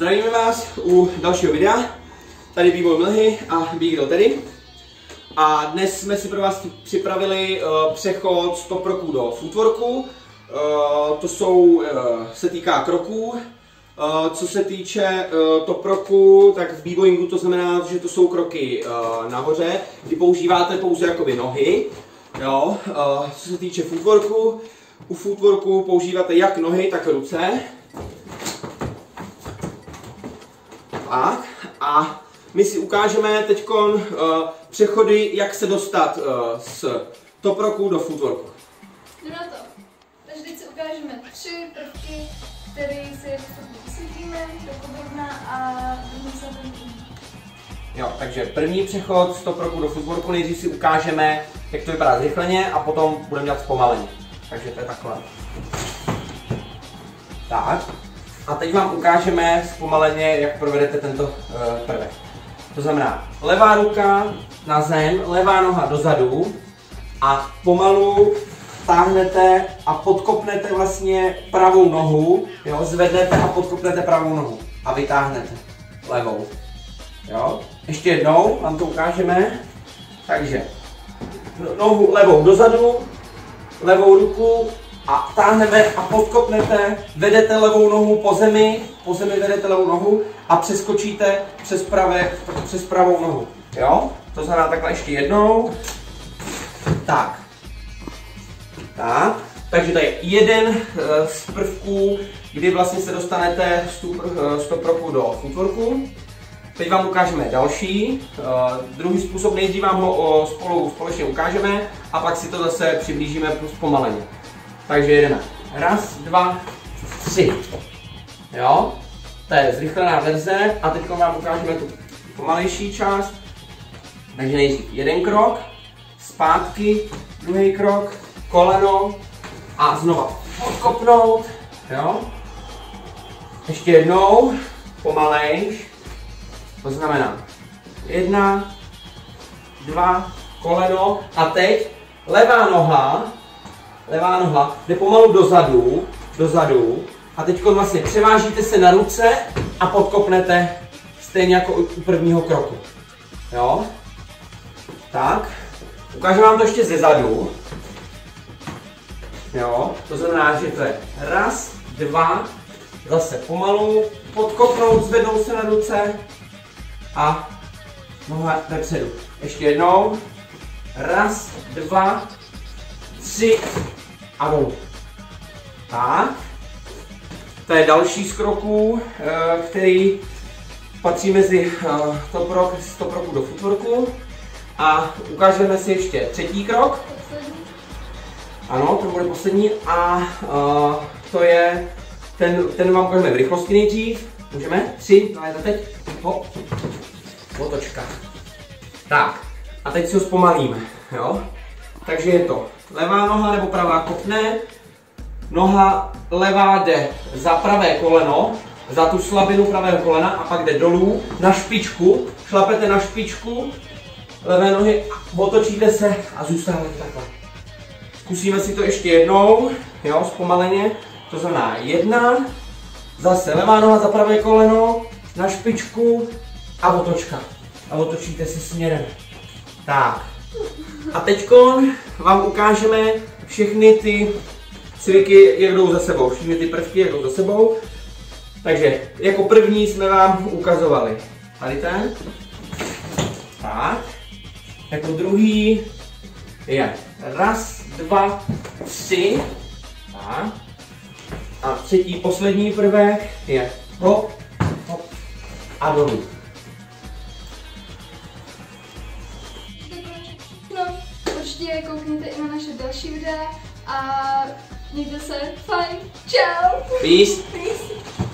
Zdravíme vás u dalšího videa. Tady Vývoj Mlhy a Girl Teddy. A dnes jsme si pro vás připravili uh, přechod stop kroků do footworku. Uh, to jsou, uh, se týká kroků. Uh, co se týče uh, top roku, tak v b to znamená, že to jsou kroky uh, nahoře, kdy používáte pouze jakoby nohy. Jo? Uh, co se týče footworku, u footworku používáte jak nohy, tak ruce. Tak. A my si ukážeme teď uh, přechody, jak se dostat uh, z top roku do footworku. Jdu na to. Takže teď si ukážeme tři prvky, které si vysvětlíme do podrobna a budeme se Jo, takže první přechod z top roku do footworku, nejdřív si ukážeme, jak to vypadá zrychleně a potom budeme dělat zpomaleně. Takže to je takhle. Tak. A teď vám ukážeme zpomaleně, jak provedete tento uh, prvek. To znamená, levá ruka na zem, levá noha dozadu a pomalu táhnete a podkopnete vlastně pravou nohu, jo, zvednete a podkopnete pravou nohu a vytáhnete levou. Jo? Ještě jednou vám to ukážeme. Takže nohu levou dozadu, levou ruku a táhneme a podkopnete, vedete levou nohu po zemi, po zemi vedete levou nohu a přeskočíte přes, pravé, přes pravou nohu. Jo? To znamená takhle ještě jednou. Tak. Tak. Takže to je jeden eh, z prvků, kdy vlastně se dostanete stop roku do footworku. Teď vám ukážeme další. Uh, druhý způsob, nejdřív vám ho spolu společně ukážeme a pak si to zase přiblížíme pomaleně. Takže jedeme. Raz, dva, tři. Jo? To je zrychlená verze a teď vám ukážeme tu pomalejší část. Takže nejdřív jeden krok, zpátky, druhý krok, koleno a znova odkopnout. Jo? Ještě jednou, pomalejš. To znamená jedna, dva, koleno a teď levá noha, levá noha jde pomalu dozadu, dozadu a teď vlastně převážíte se na ruce a podkopnete stejně jako u prvního kroku. Jo? Tak. Ukážu vám to ještě ze zadu. Jo, to znamená, že to je raz, dva, zase pomalu, podkopnout, zvednout se na ruce, a noha vepředu. Ještě jednou. Raz, dva, tři a dolů. Tak. To je další z kroků, eh, který patří mezi eh, top rock, top roku do footworku. A ukážeme si ještě třetí krok. Ano, to bude poslední a uh, to je, ten, ten vám ukážeme v rychlosti nejdřív. Můžeme? Tři, no je to teď. Hop otočka. Tak, a teď si ho zpomalíme, jo? Takže je to levá noha nebo pravá kopne, noha levá jde za pravé koleno, za tu slabinu pravého kolena a pak jde dolů na špičku, šlapete na špičku levé nohy, otočíte se a zůstáváte takhle. Zkusíme si to ještě jednou, jo, zpomaleně. To znamená jedna, zase levá noha za pravé koleno, na špičku, a otočka. A otočíte si směrem. Tak. A teď vám ukážeme všechny ty cviky, jak jdou za sebou. Všechny ty prvky, jak jdou za sebou. Takže jako první jsme vám ukazovali tady ten. Tak. Jako druhý je raz, dva, tři. Tak. A třetí, poslední prvek je hop, hop a dolů. Další videa a mějte se fajn. Čau! Peace! Peace!